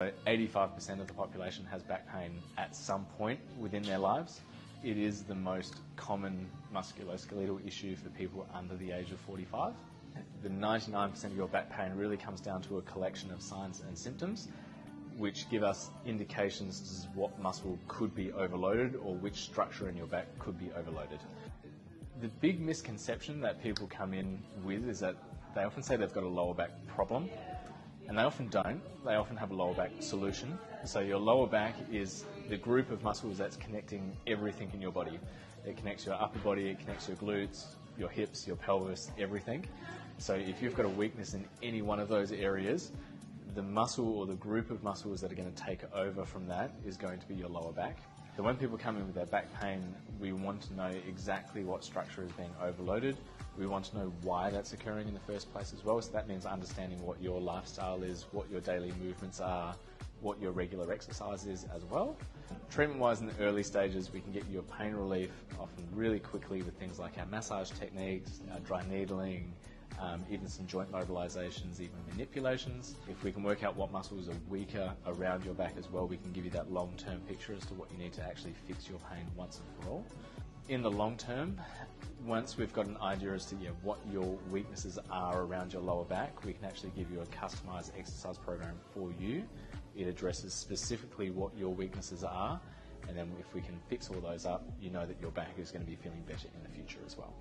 85% of the population has back pain at some point within their lives. It is the most common musculoskeletal issue for people under the age of 45. The 99% of your back pain really comes down to a collection of signs and symptoms which give us indications as to what muscle could be overloaded or which structure in your back could be overloaded. The big misconception that people come in with is that they often say they've got a lower back problem and they often don't. They often have a lower back solution. So your lower back is the group of muscles that's connecting everything in your body. It connects your upper body, it connects your glutes, your hips, your pelvis, everything. So if you've got a weakness in any one of those areas, the muscle or the group of muscles that are going to take over from that is going to be your lower back. So when people come in with their back pain, we want to know exactly what structure is being overloaded. We want to know why that's occurring in the first place as well. So that means understanding what your lifestyle is, what your daily movements are, what your regular exercise is as well. Treatment wise, in the early stages, we can get you a pain relief often really quickly with things like our massage techniques, our dry needling, um, even some joint mobilizations, even manipulations. If we can work out what muscles are weaker around your back as well, we can give you that long term picture as to what you need to actually fix your pain once and for all. In the long term, once we've got an idea as to yeah, what your weaknesses are around your lower back, we can actually give you a customized exercise program for you. It addresses specifically what your weaknesses are, and then if we can fix all those up, you know that your back is going to be feeling better in the future as well.